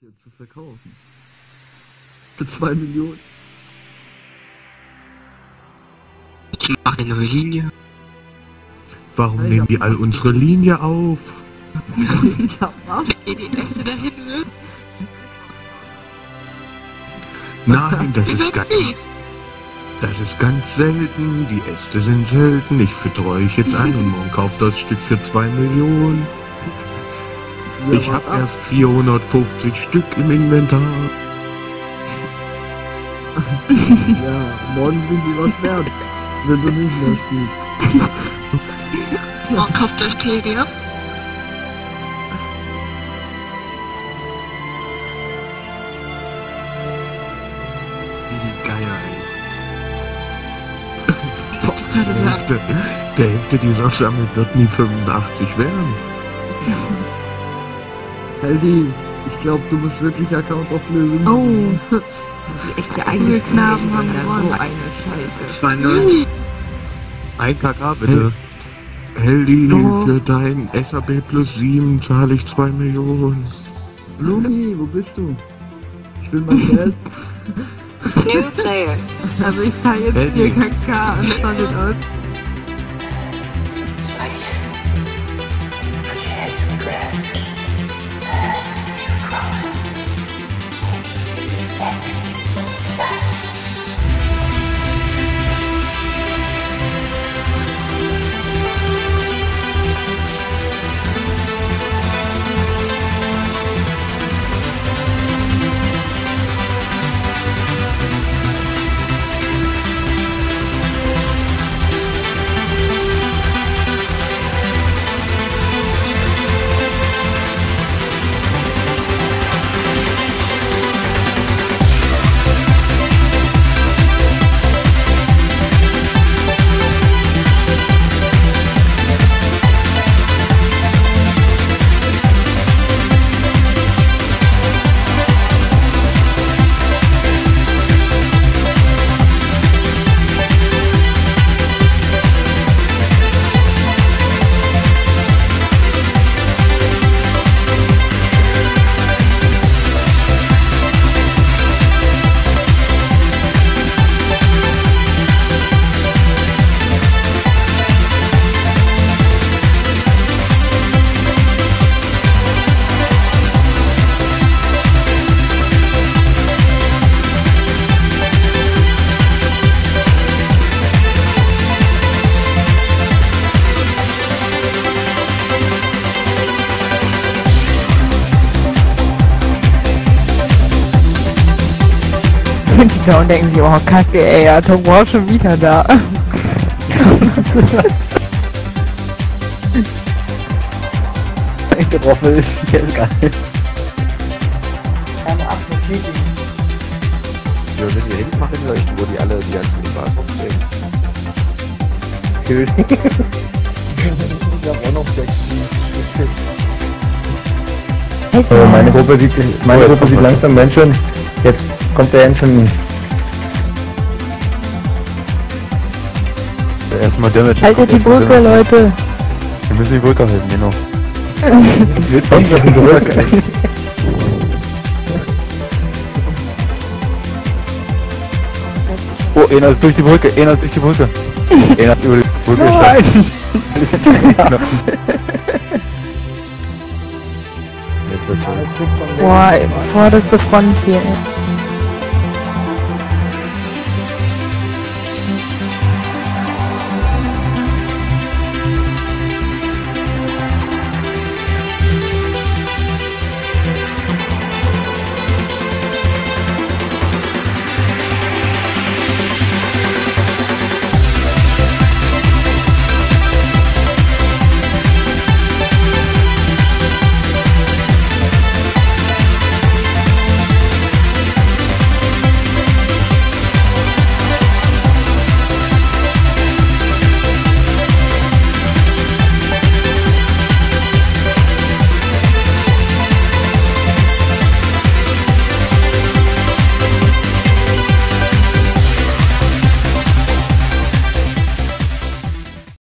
hier zu verkaufen. Für zwei Millionen. Ich mache eine neue Linie. Warum Hey, nehmen die all unsere Linie auf? ja, ne? Nein, das ist ganz, das ist ganz selten. Die Äste sind selten. Ich füttere euch jetzt ein und morgen kauft das Stück für zwei Millionen. Ja, Ich wart habe ab. erst 450 Stück im Inventar. Ja, morgen sind die was wert. Wenn du nicht mehr spielst. Morgen kauft euch Teddy ab. Wie die Geier, ey. Keine Der. Hälfte, der Hälfte dieser Sammel wird nie 85 werden. Heldi, ich glaube, du musst wirklich Account auflösen. Oh. Die echte eigene Knaben haben gewonnen. So eine Scheiße. 2-0. 1 KK bitte. Heldi, Oh. für dein SAB plus 7 zahle ich 2 Millionen. Blumi, wo bist du? Ich will mein Geld. New player. Also ich zahle jetzt Heldi. 4 KK anstatt aus. Und die Frauen denken sich, oh kacke ey, Atom War schon wieder da. Echte Roffel ist ja geil. Ja, wenn die hinten machen leuchten, wo die alle die ganzen Überall rumstehen. Cool. ich hab auch noch sechs. Oh, meine Gruppe sieht, meine Gruppe sieht langsam Menschen. Jetzt kommt der Menschen. Erstmal Damage. Haltet die Brücke, Leute. Wir müssen die Brücke halten, genau. Wird schon zurück. Oh, einer ist durch die Brücke, einer ist durch die Brücke. einer ist über die Brücke gestanden. Wird's schon. Boah, vorderste Front hier. ey.